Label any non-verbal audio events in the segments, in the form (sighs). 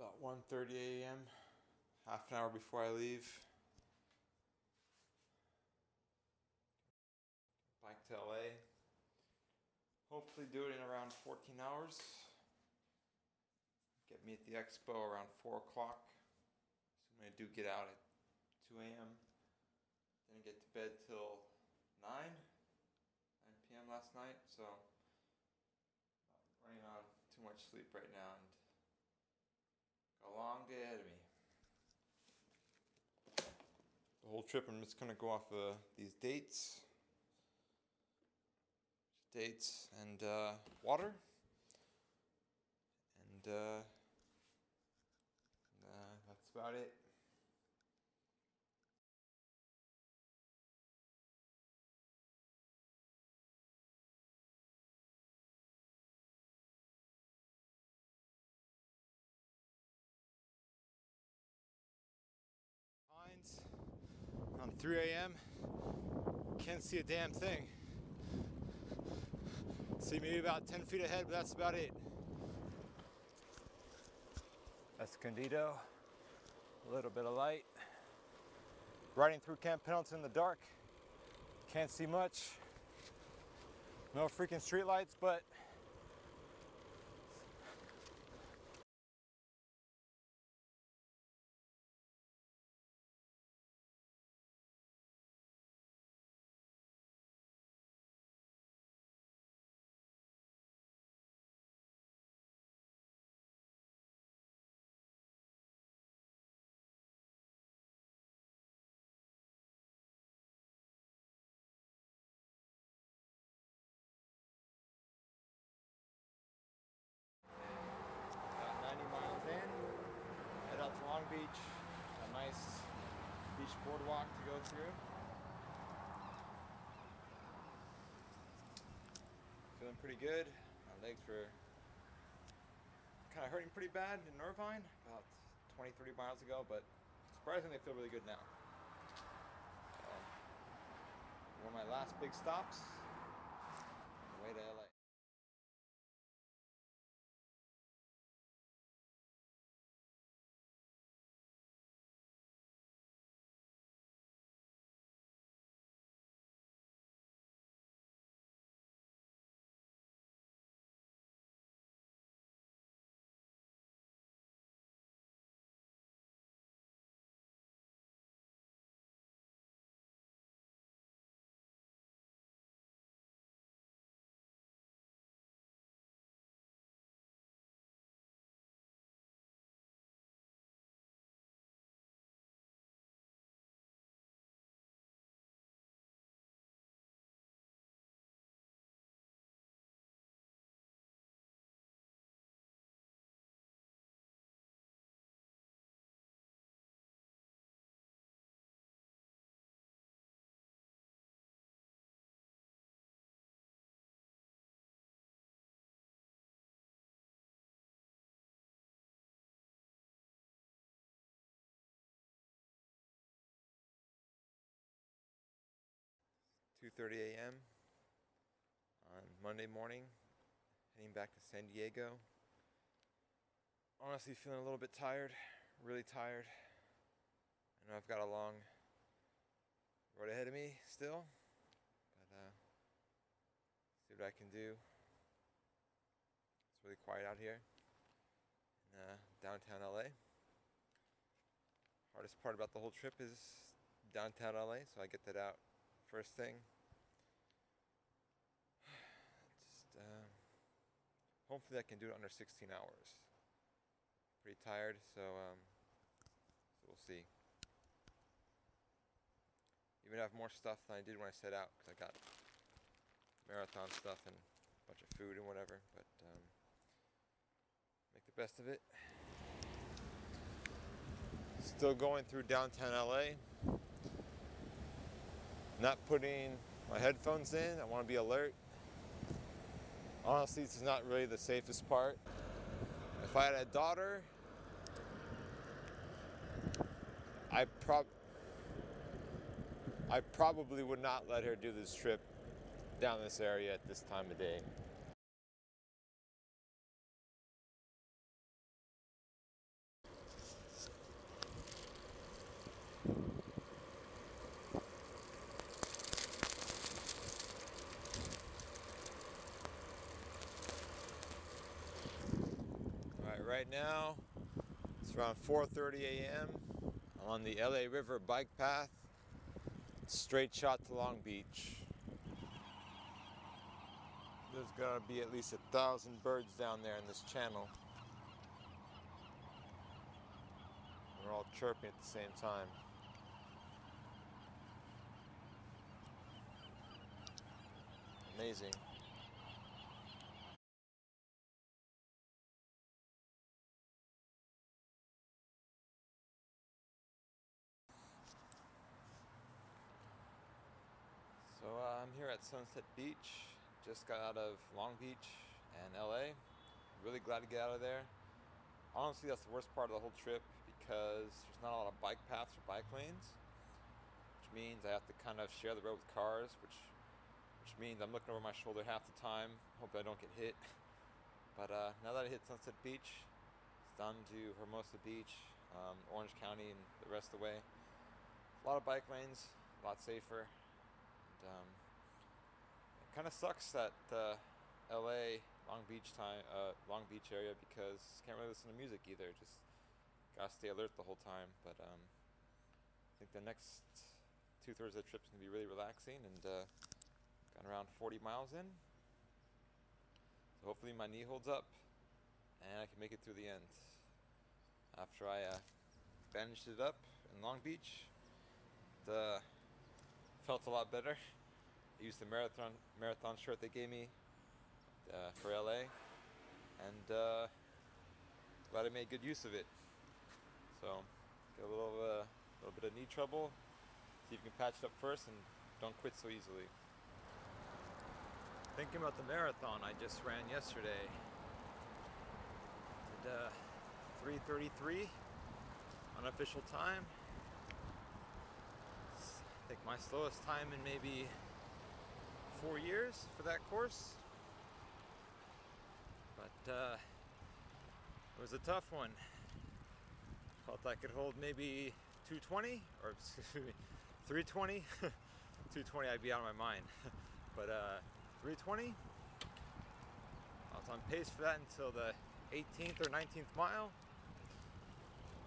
about 1.30 a.m. half an hour before I leave. Bike to LA. Hopefully do it in around 14 hours. Get me at the expo around 4 o'clock. Assuming I do get out at 2 a.m. Didn't get to bed till 9, 9 p.m. last night, so running on too much sleep right now and long of me. The whole trip, I'm just gonna go off of these dates, dates and uh, water, and uh, uh, that's about it. 3 a.m. Can't see a damn thing. See maybe about 10 feet ahead, but that's about it. Escondido, a little bit of light. Riding through Camp Pendleton in the dark. Can't see much. No freaking streetlights, but boardwalk to go through. Feeling pretty good. My legs were kind of hurting pretty bad in Irvine about 20, 30 miles ago, but surprisingly, they feel really good now. Um, one of my last big stops, on the way to LA. Two thirty a.m. on Monday morning, heading back to San Diego. Honestly, feeling a little bit tired, really tired. I know I've got a long road ahead of me still, but uh, see what I can do. It's really quiet out here in uh, downtown LA. Hardest part about the whole trip is downtown LA, so I get that out first thing. Just uh, hopefully I can do it under 16 hours. Pretty tired, so um, so we'll see. Even have more stuff than I did when I set out because I got marathon stuff and a bunch of food and whatever. But um, make the best of it. Still going through downtown LA. Not putting my headphones in. I want to be alert. Honestly, this is not really the safest part. If I had a daughter, I prob I probably would not let her do this trip down this area at this time of day. Right now it's around 4:30 a.m. On the LA River bike path, straight shot to Long Beach. There's gotta be at least a thousand birds down there in this channel. They're all chirping at the same time. Amazing. So uh, I'm here at Sunset Beach. Just got out of Long Beach and LA. Really glad to get out of there. Honestly, that's the worst part of the whole trip because there's not a lot of bike paths or bike lanes, which means I have to kind of share the road with cars, which which means I'm looking over my shoulder half the time, hoping I don't get hit. (laughs) But uh, now that I hit Sunset Beach, it's down to Hermosa Beach, um, Orange County, and the rest of the way. A lot of bike lanes, a lot safer. And, um, kind of sucks that uh, LA, Long Beach time, uh, Long Beach area because can't really listen to music either. Just gotta stay alert the whole time. But um, I think the next two thirds of the trip's gonna be really relaxing and uh, got around 40 miles in. So hopefully my knee holds up and I can make it through the end. After I uh, bandaged it up in Long Beach, it felt a lot better. Used the marathon marathon shirt they gave me uh, for LA, and uh, glad I made good use of it. So, get a little uh, little bit of knee trouble. See if you can patch it up first, and don't quit so easily. Thinking about the marathon I just ran yesterday. Did uh, 3:33 unofficial time. I think my slowest time in maybe four years for that course. But uh, it was a tough one. Felt I could hold maybe 220 or (laughs) excuse me, 320. (laughs) 220, I'd be out of my mind. (laughs) but uh, 320. I was on pace for that until the 18th or 19th mile.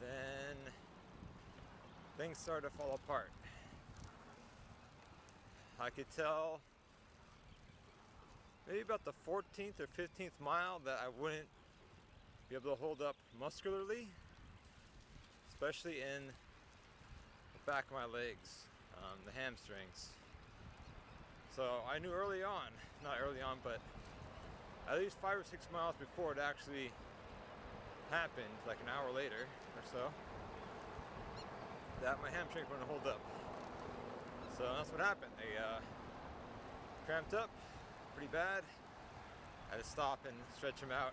Then things started to fall apart. I could tell maybe about the 14th or 15th mile that I wouldn't be able to hold up muscularly, especially in the back of my legs, um, the hamstrings. So I knew early on, not early on, but at least five or six miles before it actually happened, like an hour later or so, that my hamstrings were gonna hold up. So that's what happened. They uh, cramped up pretty bad. I had to stop and stretch them out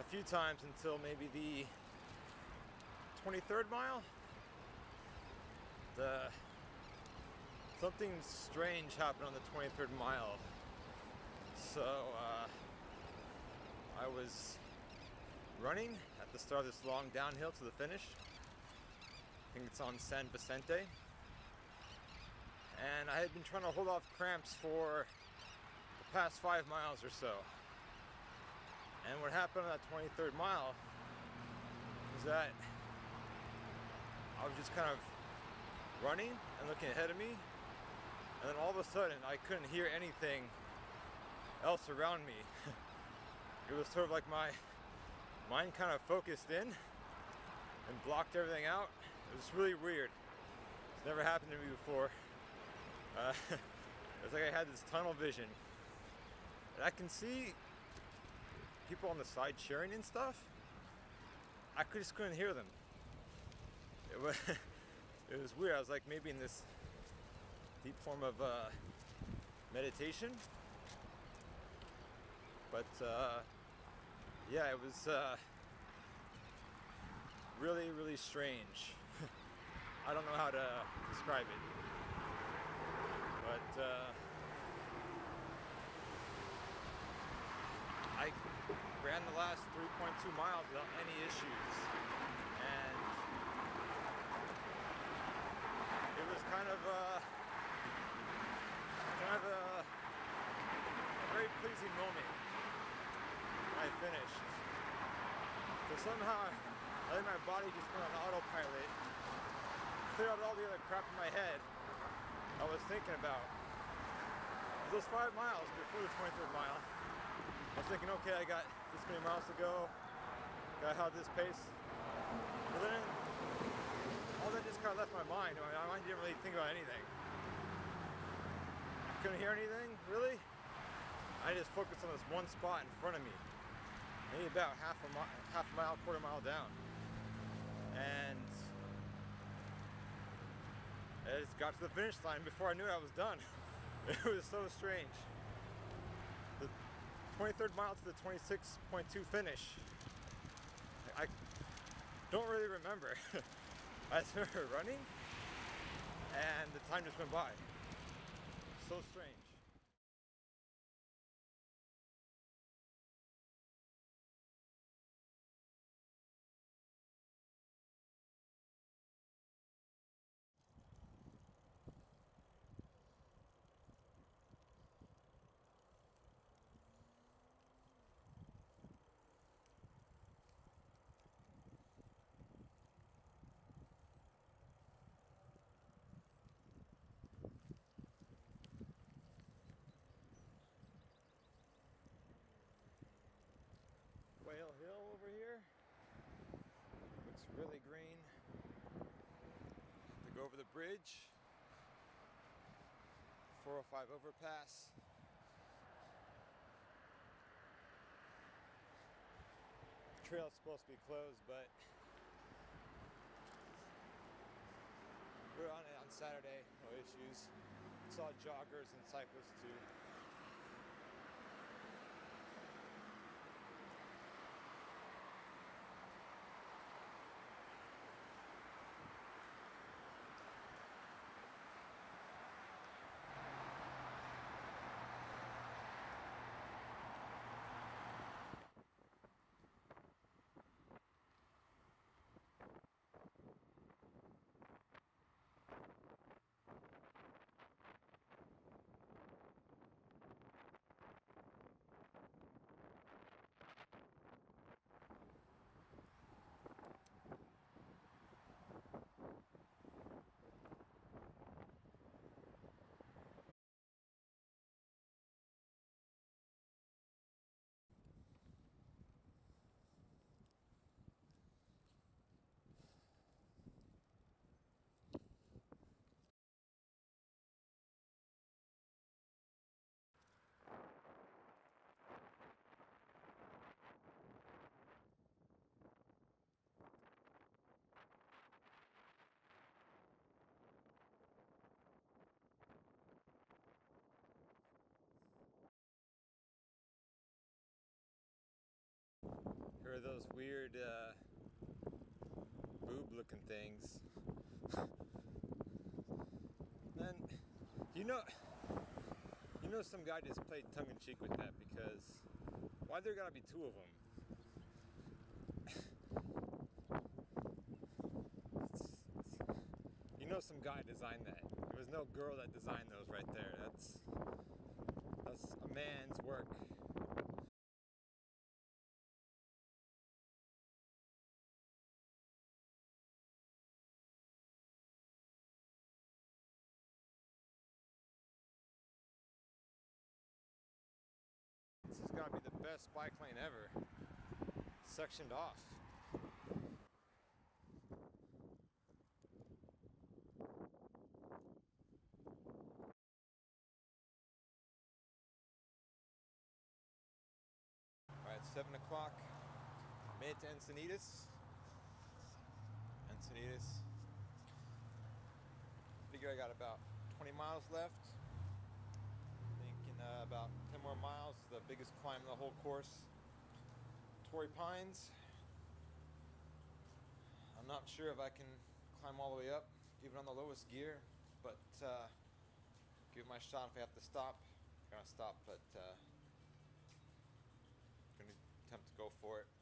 a few times until maybe the 23rd mile. The something strange happened on the 23rd mile. So uh, I was running at the start of this long downhill to the finish. I think it's on San Vicente. And I had been trying to hold off cramps for past five miles or so. And what happened on that 23rd mile is that I was just kind of running and looking ahead of me. And then all of a sudden, I couldn't hear anything else around me. (laughs) it was sort of like my mind kind of focused in and blocked everything out. It was really weird. It's never happened to me before. Uh, (laughs) it's like I had this tunnel vision. And I can see people on the side cheering and stuff. I just couldn't hear them. It was, (laughs) it was weird. I was like maybe in this deep form of uh, meditation. But uh, yeah, it was uh, really, really strange. (laughs) I don't know how to describe it. But uh, I ran the last 3.2 miles without any issues. And it was kind of uh, kind of a, a very pleasing moment I finished. So somehow I let my body just went on autopilot, cleared out all the other crap in my head I was thinking about. Those five miles before the 23rd mile, I was thinking, okay, I got this many miles to go, gotta have this pace. But then all that just kind of left my mind. My mind didn't really think about anything. Couldn't hear anything, really. I just focused on this one spot in front of me, maybe about half a mile, half a mile, quarter mile down, and I just got to the finish line before I knew I was done. (laughs) It was so strange. The 23rd mile to the 26.2 finish. I don't really remember. (laughs) I started running, and the time just went by. So strange. Whale Hill over here. Looks really green. To go over the bridge. 405 overpass. Trail's supposed to be closed, but we're on it on Saturday, no issues. Saw joggers and cyclists too. Are those weird uh, boob looking things. then you know you know some guy just played tongue in cheek with that because why there gotta be two of them? you know some guy designed that. There was no girl that designed those right there. That's that's a man's work. Best bike lane ever. Sectioned off. Alright, 7 o'clock. Made it to Encinitas. Encinitas. Figure I got about 20 miles left thinking uh, about 10 more miles, the biggest climb in the whole course. Torrey Pines. I'm not sure if I can climb all the way up, even on the lowest gear, but uh, give it my shot. If I have to stop, I'm gonna stop, but uh, gonna attempt to go for it.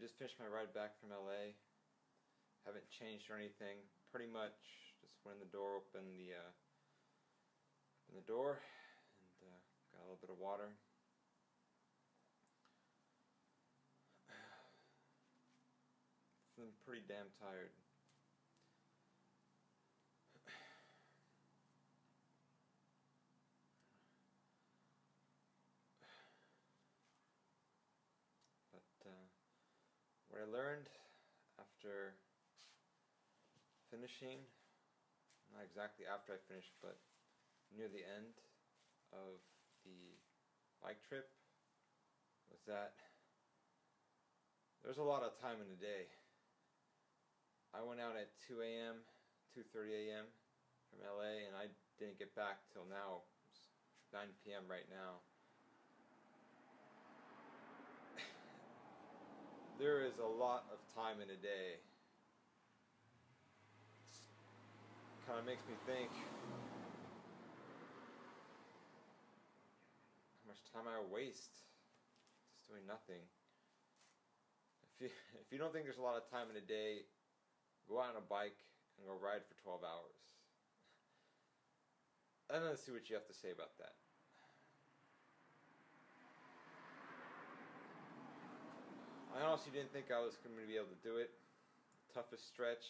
Just finished my ride back from LA. Haven't changed or anything. Pretty much just went in the door, opened the uh, opened the door, and uh, got a little bit of water. (sighs) Feeling pretty damn tired. But uh, what I learned after finishing, not exactly after I finished, but near the end of the bike trip, was that there's a lot of time in the day. I went out at 2 a.m., 2:30 a.m. from LA, and I didn't get back till now. It's 9 p.m. right now. There is a lot of time in a day. Kind of makes me think how much time I waste just doing nothing. If you (laughs) if you don't think there's a lot of time in a day, go out on a bike and go ride for 12 hours. And let's see what you have to say about that. I honestly didn't think I was going to be able to do it. Toughest stretch.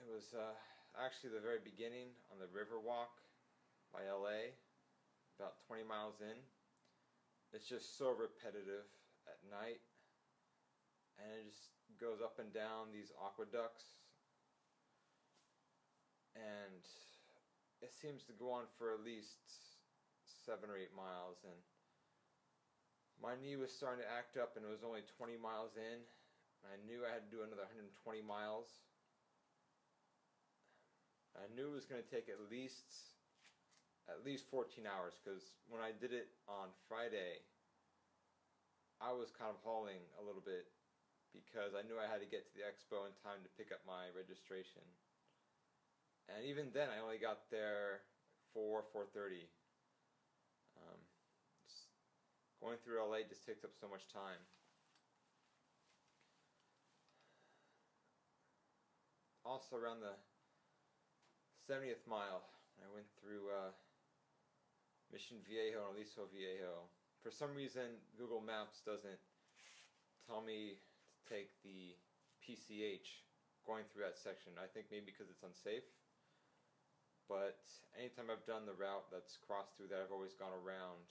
It was uh, actually the very beginning on the Riverwalk by LA, about 20 miles in. It's just so repetitive at night, and it just goes up and down these aqueducts, and it seems to go on for at least seven or eight miles, and my knee was starting to act up, and it was only 20 miles in. I knew I had to do another 120 miles. I knew it was going to take at least at least 14 hours because when I did it on Friday, I was kind of hauling a little bit because I knew I had to get to the expo in time to pick up my registration. And even then, I only got there 4 4:30. Going through LA just takes up so much time. Also, around the 70th mile, I went through uh, Mission Viejo and Aliso Viejo. For some reason, Google Maps doesn't tell me to take the PCH going through that section. I think maybe because it's unsafe. But anytime I've done the route that's crossed through that, I've always gone around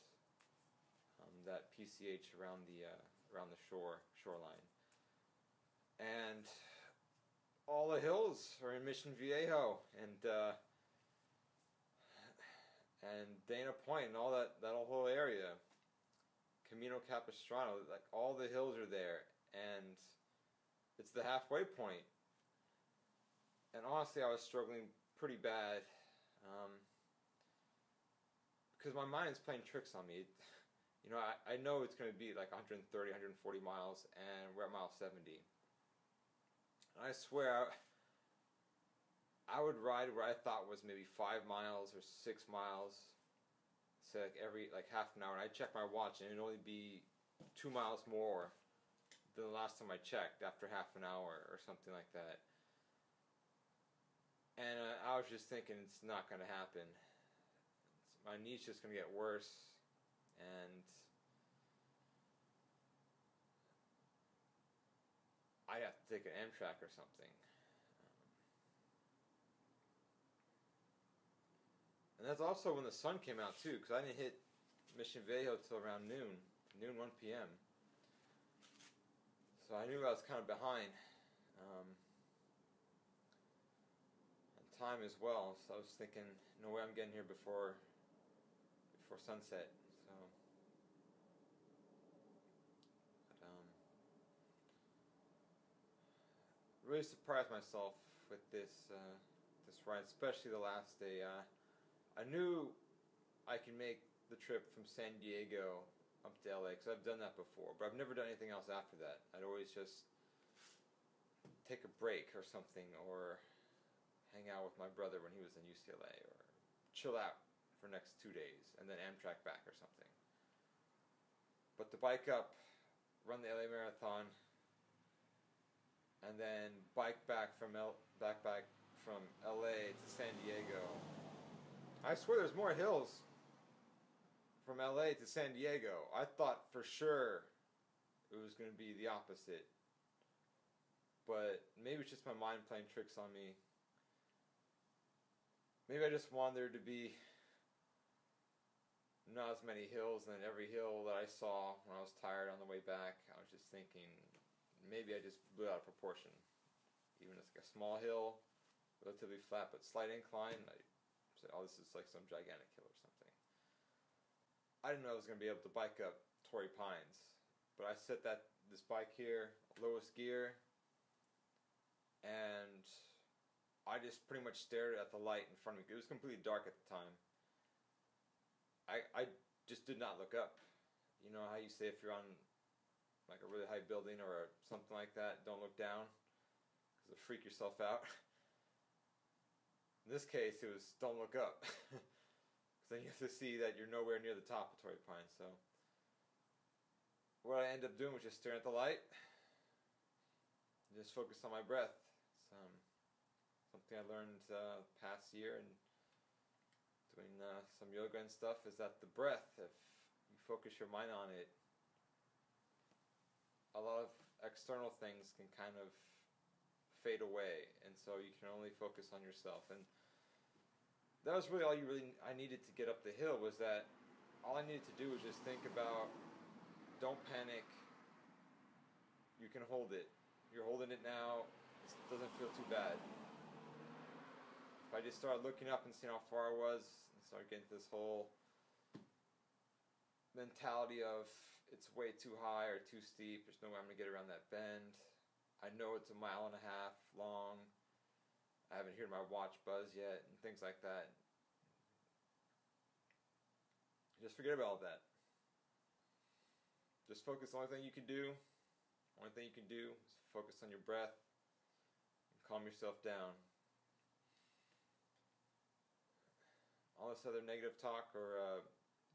um, that PCH around the uh, around the shore shoreline. And all the hills are in Mission Viejo and uh, and Dana Point and all that that whole area. Camino Capistrano, like all the hills are there, and it's the halfway point. And honestly, I was struggling pretty bad um, because my mind's playing tricks on me. (laughs) You know, I, I know it's going to be like 130, 140 miles, and we're at mile 70. And I swear, I, I would ride where I thought was maybe five miles or six miles, say like every like half an hour. And I check my watch, and it'd only be two miles more than the last time I checked after half an hour or something like that. And uh, I was just thinking it's not going to happen. My knee's just going to get worse, and I have to take an Amtrak or something. and that's also when the sun came out too, because I didn't hit Mission Viejo till around noon, noon 1 p.m. So I knew I was kind of behind. Um, on time as well, so I was thinking, no way I'm getting here before before sunset. So, but, um, really surprised myself with this uh, this ride, especially the last day. Uh, I knew I could make the trip from San Diego up to LA because I've done that before, but I've never done anything else after that. I'd always just take a break or something, or hang out with my brother when he was in UCLA, or chill out for next two days and then Amtrak back or something. But the bike up run the LA Marathon, and then bike back from L- back back from LA to San Diego. I swear there's more hills from LA to San Diego. I thought for sure it was going to be the opposite. But maybe it's just my mind playing tricks on me. Maybe I just wanted there to be not as many hills, and then every hill that I saw when I was tired on the way back, I was just thinking maybe I just blew out of proportion. Even if it's like a small hill, relatively flat but slight incline, I said, oh, this is like some gigantic hill or something. I didn't know I was going to be able to bike up Torrey Pines, but I set that this bike here, lowest gear, and I just pretty much stared at the light in front of me. It was completely dark at the time. I I just did not look up. You know how you say if you're on like a really high building or something like that, don't look down because it'll freak yourself out. In this case, it was don't look up (laughs) because then you have to see that you're nowhere near the top of Torrey Pines. So what I ended up doing was just staring at the light, just focus on my breath. It's um, something I learned uh, past year and doing uh, some yoga and stuff is that the breath, if you focus your mind on it, a lot of external things can kind of fade away, and so you can only focus on yourself. And that was really all you really I needed to get up the hill was that all I needed to do was just think about don't panic. You can hold it. You're holding it now. It doesn't feel too bad. If I just started looking up and seeing how far I was, and started getting this whole mentality of it's way too high or too steep. There's no way I'm gonna get around that bend. I know it's a mile and a half long. I haven't heard my watch buzz yet, and things like that. Just forget about all that. Just focus. on The only thing you can do, only thing you can do is focus on your breath and calm yourself down. All this other negative talk or uh,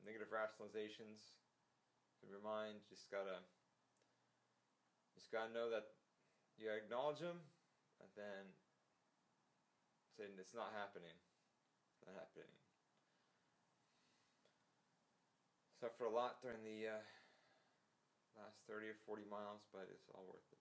negative rationalizations your mind, just gotta, just gotta know that you acknowledge them, and then say it's not happening. It's not happening. Suffered a lot during the uh, last 30 or 40 miles, but it's all worth it.